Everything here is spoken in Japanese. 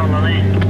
ようなね。